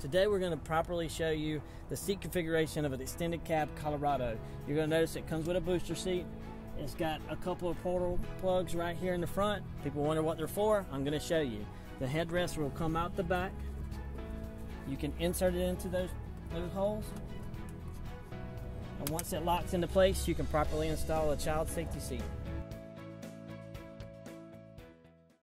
Today we're going to properly show you the seat configuration of an extended cab Colorado. You're going to notice it comes with a booster seat. It's got a couple of portal plugs right here in the front. People wonder what they're for. I'm going to show you. The headrest will come out the back. You can insert it into those, those holes. And once it locks into place, you can properly install a child safety seat.